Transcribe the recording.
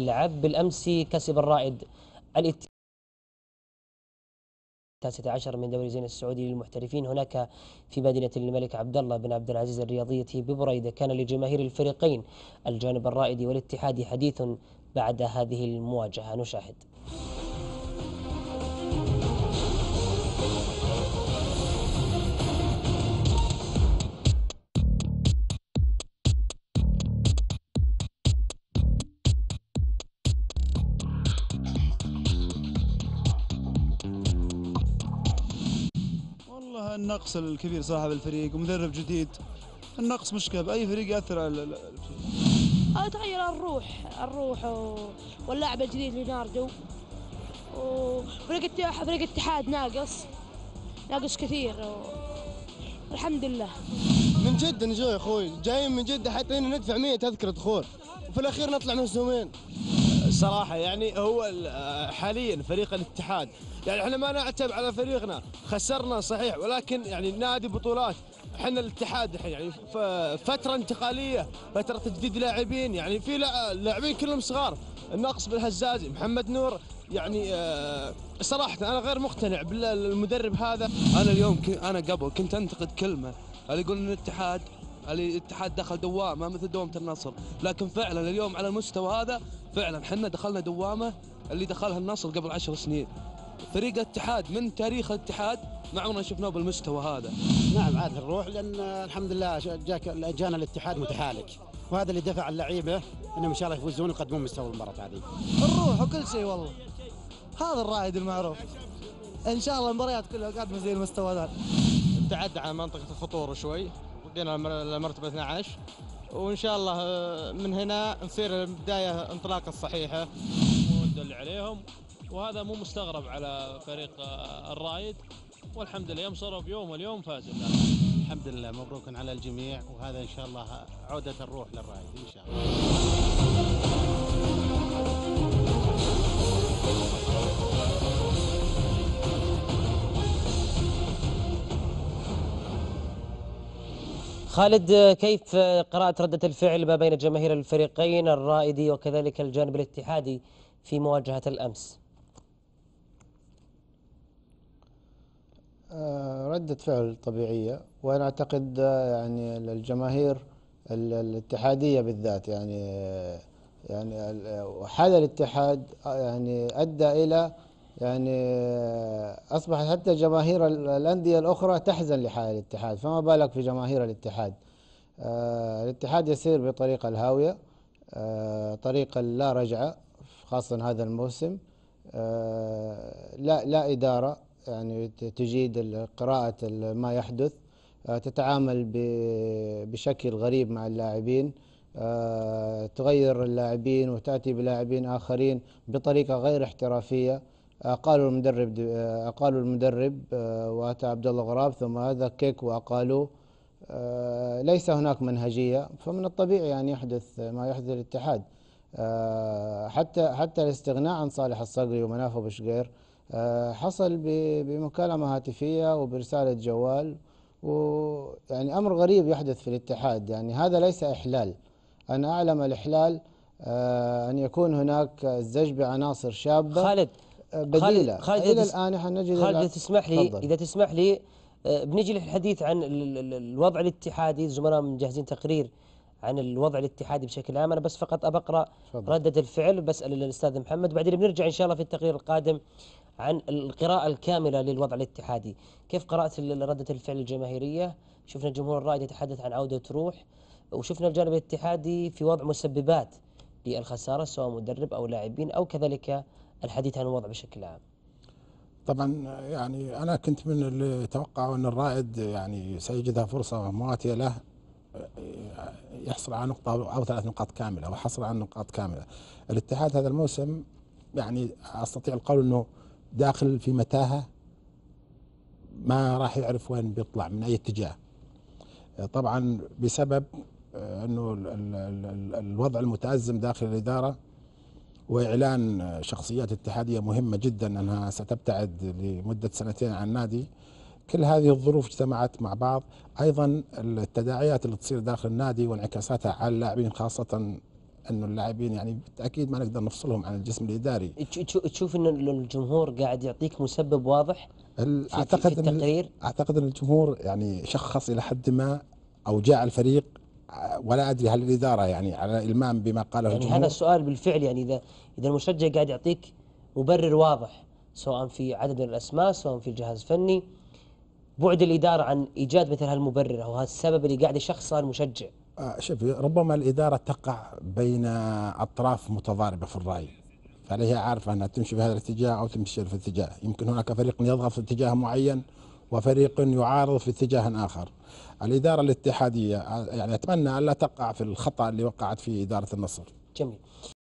اللعب بالأمس كسب الرائد الاتحاد التاسعة عشر من دوري زين السعودي للمحترفين. هناك في مدينة الملك عبد الله بن عبد العزيز الرياضية ببريدة. كان لجماهير الفريقين الجانب الرائد والاتحاد حديث بعد هذه المواجهة. نشاهد. النقص الكبير صاحب الفريق ومدرب جديد. النقص مشكلة بأي فريق يأثر على ال- أو تغير الروح الروح و... واللاعب الجديد ليناردو وفريق الت- فريق الاتحاد ناقص ناقص كثير. و... الحمد لله. من جد نجوي يا أخوي جايين من جده حتى هنا ندفع 100 تذكرة دخول وفي الأخير نطلع مهزومين. صراحة يعني هو ال- حاليا فريق الاتحاد. يعني إحنا ما نعتب على فريقنا. خسرنا صحيح ولكن يعني نادي بطولات. إحنا الاتحاد الحين يعني ف- فترة انتقالية فترة تجديد لاعبين. يعني في لا- لاعبين كلهم صغار. النقص بالهزازي محمد نور. يعني آه، صراحة أنا غير مقتنع بالمدرب هذا. أنا اليوم. أنا قبل كنت أنتقد كلمة. اللي يقول إن الاتحاد الاتحاد دخل دوامه مثل دوامه النصر. لكن فعلا اليوم على المستوى هذا فعلا حنا دخلنا دوامه اللي دخلها النصر قبل عشر سنين. فريق الاتحاد من تاريخ الاتحاد ما عمرنا شفناه بالمستوى هذا. نعم عاد نروح لأن الحمد لله جاك جانا الاتحاد متحالك. وهذا اللي دفع اللعيبة إنهم إن شاء الله يفوزون ويقدمون مستوى المباراة هذه. الروح وكل شيء والله. هذا الرائد المعروف. إن شاء الله المباريات كلها قادمة زي المستوى ذا ابتعدنا عن منطقة الخطورة شوي. وقينا المرتبة 12 وإن شاء الله آه، من هنا نصير البداية انطلاقة الصحيحة اللي عليهم. وهذا مو مستغرب على فريق آه، الرايد والحمد لله يوم صاروا بيوم واليوم فازوا الحمد لله مبروك على الجميع. وهذا إن شاء الله عودة الروح للرائد إن شاء الله. خالد كيف قراءة ردة الفعل ما بين جماهير الفريقين الرائدي وكذلك الجانب الاتحادي في مواجهة الأمس؟ آه، ردة فعل طبيعية وأنا أعتقد آه، يعني الجماهير ال- الاتحادية بالذات يعني يعني ال- حال الاتحاد آه، يعني أدى إلى يعني أصبحت حتى جماهير ال- الأندية الأخرى تحزن لحال الاتحاد فما بالك في جماهير الاتحاد؟ آه، الاتحاد يسير بطريق الهاوية آه، طريق لا رجعة خاصة هذا الموسم. آه، لا لا إدارة يعني تجيد قراءة ما يحدث تتعامل بشكل غريب مع اللاعبين تغير اللاعبين وتأتي بلاعبين آخرين بطريقة غير احترافية. أقالوا المدرب آه، أقالوا المدرب آه، وأتى عبد الله غراب ثم هذا كيك وأقالوه آه، ليس هناك منهجية فمن الطبيعي أن يحدث ما يحدث الاتحاد. حتى حتى الاستغناء عن صالح الصقري ومناف أبو شقير حصل بمكالمة هاتفية وبرسالة جوال ويعني أمر غريب يحدث في الاتحاد. يعني هذا ليس إحلال. أنا أعلم الإحلال أن يكون هناك الزج بعناصر شابة. خالد بديلة. خالد تس- الآن نحن نجد خالد إذا تسمح لي تفضل. إذا تسمح لي بنجي للحديث عن ال- ال- الوضع الاتحادي. الزملاء مجهزين تقرير عن الوضع الاتحادي بشكل عام. أنا بس فقط تفضل. ردة الفعل بسأل الأستاذ محمد. وبعدين بنرجع إن شاء الله في التقرير القادم عن القراءة الكاملة للوضع الاتحادي. كيف قرأت ردة الفعل الجماهيرية؟ شفنا الجمهور الرائد يتحدث عن عودة روح وشفنا الجانب الاتحادي في وضع مسببات للخسارة سواء مدرب أو لاعبين أو كذلك الحديث عن الوضع بشكل عام طبعا يعني أنا كنت من اللي توقعوا أن الرائد يعني سيجدها فرصة مواتيه له يحصل على نقطة أو ثلاث نقاط كاملة وحصل على نقاط كاملة. الاتحاد هذا الموسم يعني أستطيع القول أنه داخل في متاهة ما راح يعرف وين بيطلع من أي اتجاه. طبعا بسبب أنه ال- ال- الوضع المتأزم داخل الإدارة وإعلان شخصيات اتحادية مهمة جدا أنها ستبتعد لمدة سنتين عن النادي. كل هذه الظروف اجتمعت مع بعض. أيضا التداعيات اللي تصير داخل النادي وانعكاساتها على اللاعبين خاصة انه اللاعبين يعني بالتأكيد ما نقدر نفصلهم عن الجسم الإداري. تش- تش- تشوف إن ال- الجمهور قاعد يعطيك مسبب واضح في- أعتقد في التقرير؟ أعتقد إن الجمهور يعني شخص إلى حد ما أو جاء الفريق. ولا أدري هل الإدارة يعني على المام بما قاله يعني هذا السؤال بالفعل يعني اذا إذا المشجع قاعد يعطيك مبرر واضح سواء في عدد من الأسماء سواء في الجهاز الفني بعد الإدارة عن إيجاد مثل هالمبرر أو هذا السبب اللي قاعد يشخصه المشجع. آه، شوف ربما الإدارة تقع بين أطراف متضاربة في الرأي فهي عارفة أنها تمشي في هذا الاتجاه أو تمشي في اتجاه يمكن هناك فريق يضغط في اتجاه معين وفريق يعارض في اتجاه آخر. الإدارة الاتحادية يعني أتمنى ألا تقع في الخطأ اللي وقعت فيه إدارة النصر. جميل.